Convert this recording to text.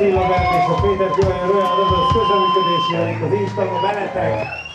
Attila Bert és a Péter Kiványi olyan Brothers közreműködésével itt az Instagram veletek.